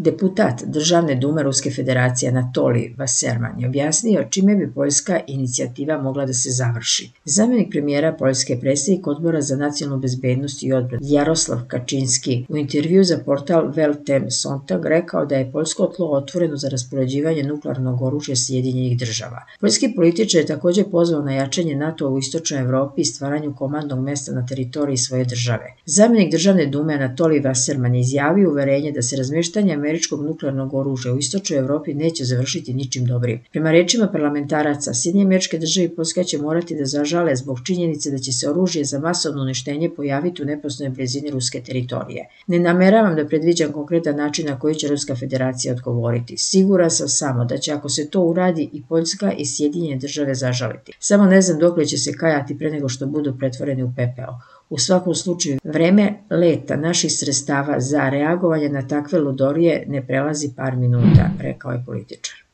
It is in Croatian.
Deputat Državne dume Ruske federacije Anatoli Vaserman je objasnio čime bi poljska inicijativa mogla da se završi. Zamjenik premijera Poljske predsjednik odbora za nacionalnu bezbednost i odbranu Jaroslav Kačinski u intervju za portal Veltem Sontag rekao da je poljsko tlo otvoreno za raspoređivanje nuklearnog oružja Sjedinjenih država. Poljski političar je također pozvao na jačanje NATO u istočnoj Europi i stvaranju komandnog mesta na teritoriji svoje države. Zamjenik državne dume Anatoli Wasserman je izjavio uverenje da se razmještanje američkog nuklearnog oružja u istočnoj Europi neće završiti ničim dobrim. Prema rečima parlamentaraca, Sjedinje američke države i Poljska će morati da zažale zbog činjenice da će se oružje za masovno uništenje pojaviti u neposrednoj blizini ruske teritorije. Ne nameravam da predviđam konkretan način na koji će Ruska federacija odgovoriti. Sigura sam samo da će ako se to uradi i Poljska i Sjedinjene države zažaliti. Samo ne znam dokle će se kajati pre nego što budu pretvoreni u pepeo. U svakom slučaju, vreme leta naših sredstava za reagovanje na takve ludorije ne prelazi par minuta, rekao je političar.